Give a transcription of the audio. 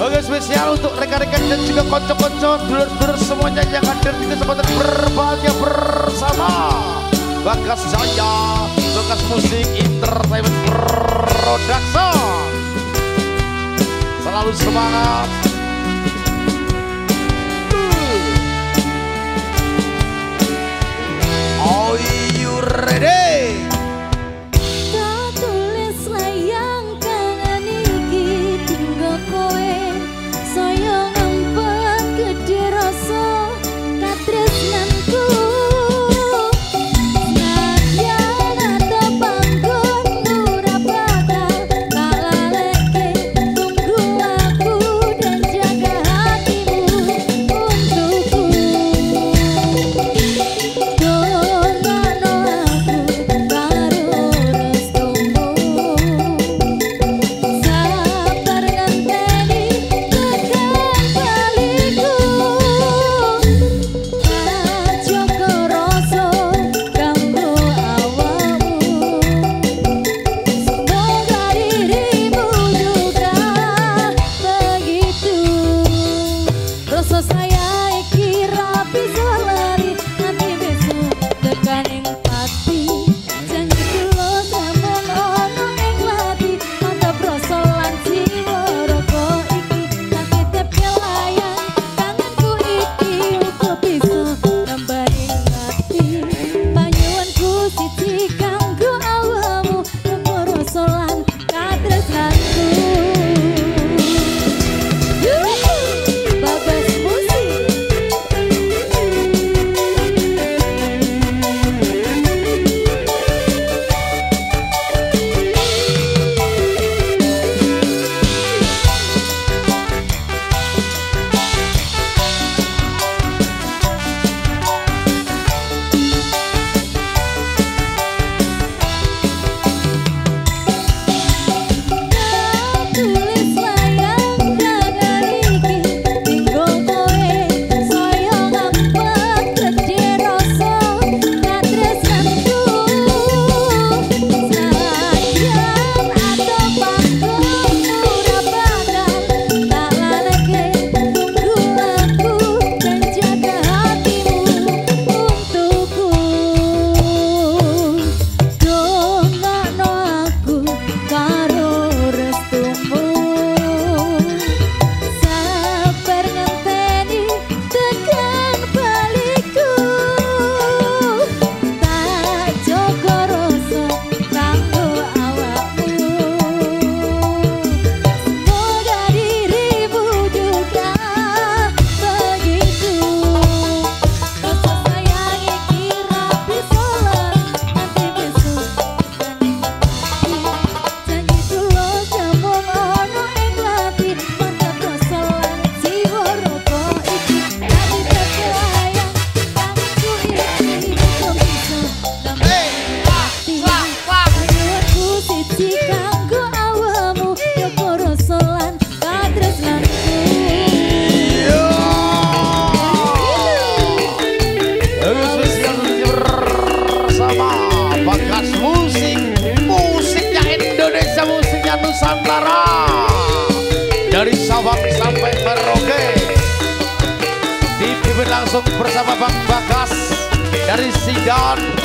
Oke spesial untuk rekan-rekan dan juga konco-konco dulur-dulur semuanya yang hadir di kesempatan berbahagia bersama. Bagas Jaya, Bagas Musik Entertainment Production. Selalu semangat Nusantara. Dari Sabang sampai Merauke. Dipimpin langsung bersama Bang Bagas dari Sidan